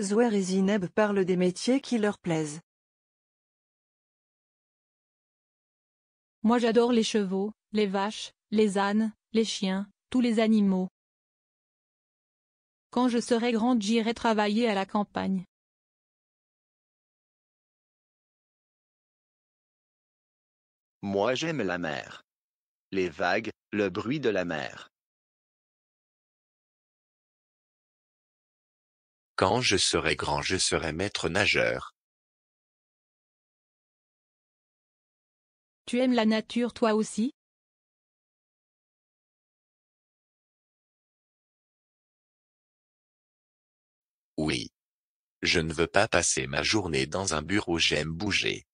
Zouer et Zineb parlent des métiers qui leur plaisent. Moi j'adore les chevaux, les vaches, les ânes, les chiens, tous les animaux. Quand je serai grande j'irai travailler à la campagne. Moi j'aime la mer. Les vagues, le bruit de la mer. Quand je serai grand je serai maître nageur. Tu aimes la nature toi aussi? Oui. Je ne veux pas passer ma journée dans un bureau, j'aime bouger.